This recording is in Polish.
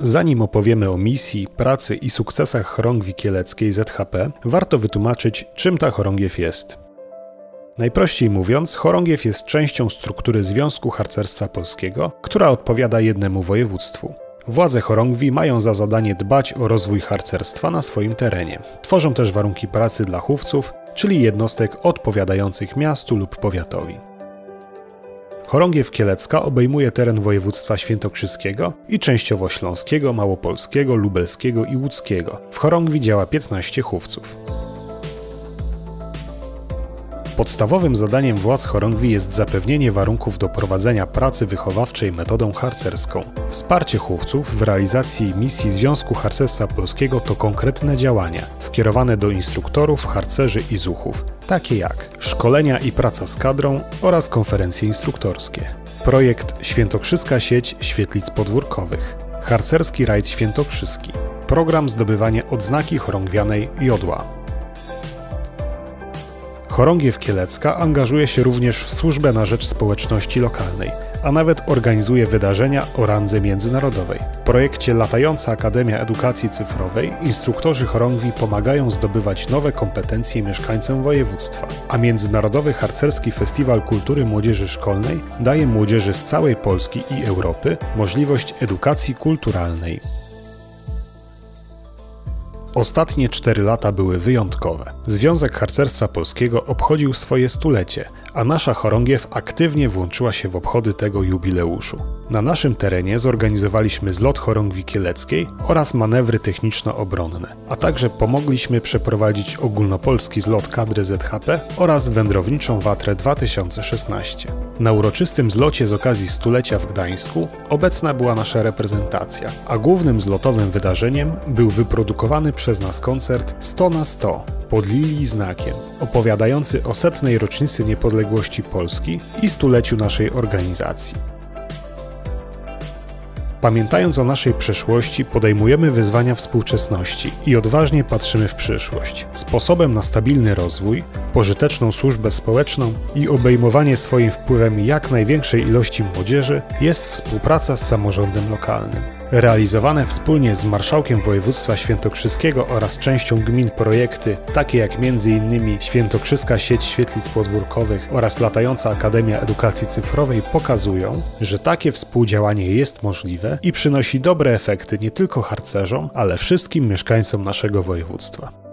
Zanim opowiemy o misji, pracy i sukcesach chorągwi kieleckiej ZHP, warto wytłumaczyć, czym ta chorągiew jest. Najprościej mówiąc, chorągiew jest częścią struktury Związku Harcerstwa Polskiego, która odpowiada jednemu województwu. Władze chorągwi mają za zadanie dbać o rozwój harcerstwa na swoim terenie. Tworzą też warunki pracy dla chówców, czyli jednostek odpowiadających miastu lub powiatowi. Chorągiew Kielecka obejmuje teren województwa świętokrzyskiego i częściowo śląskiego, małopolskiego, lubelskiego i łódzkiego. W chorągwi działa 15 chówców. Podstawowym zadaniem władz chorągwi jest zapewnienie warunków do prowadzenia pracy wychowawczej metodą harcerską. Wsparcie chówców w realizacji misji Związku Harcerstwa Polskiego to konkretne działania skierowane do instruktorów, harcerzy i zuchów, takie jak szkolenia i praca z kadrą oraz konferencje instruktorskie. Projekt Świętokrzyska Sieć Świetlic Podwórkowych, Harcerski Rajd Świętokrzyski, program zdobywania odznaki chorągwianej Jodła, Chorągiew Kielecka angażuje się również w służbę na rzecz społeczności lokalnej, a nawet organizuje wydarzenia o randze międzynarodowej. W projekcie Latająca Akademia Edukacji Cyfrowej instruktorzy chorągwi pomagają zdobywać nowe kompetencje mieszkańcom województwa, a Międzynarodowy Harcerski Festiwal Kultury Młodzieży Szkolnej daje młodzieży z całej Polski i Europy możliwość edukacji kulturalnej. Ostatnie cztery lata były wyjątkowe. Związek Harcerstwa Polskiego obchodził swoje stulecie, a nasza chorągiew aktywnie włączyła się w obchody tego jubileuszu. Na naszym terenie zorganizowaliśmy zlot chorągwi kieleckiej oraz manewry techniczno-obronne, a także pomogliśmy przeprowadzić ogólnopolski zlot kadry ZHP oraz wędrowniczą Watrę 2016. Na uroczystym zlocie z okazji stulecia w Gdańsku obecna była nasza reprezentacja, a głównym zlotowym wydarzeniem był wyprodukowany przez nas koncert 100 na 100 pod Lilii Znakiem, opowiadający o setnej rocznicy niepodległości Polski i stuleciu naszej organizacji. Pamiętając o naszej przeszłości, podejmujemy wyzwania współczesności i odważnie patrzymy w przyszłość. Sposobem na stabilny rozwój, pożyteczną służbę społeczną i obejmowanie swoim wpływem jak największej ilości młodzieży jest współpraca z samorządem lokalnym. Realizowane wspólnie z Marszałkiem Województwa Świętokrzyskiego oraz częścią gmin projekty, takie jak m.in. Świętokrzyska Sieć Świetlic Podwórkowych oraz Latająca Akademia Edukacji Cyfrowej pokazują, że takie współdziałanie jest możliwe i przynosi dobre efekty nie tylko harcerzom, ale wszystkim mieszkańcom naszego województwa.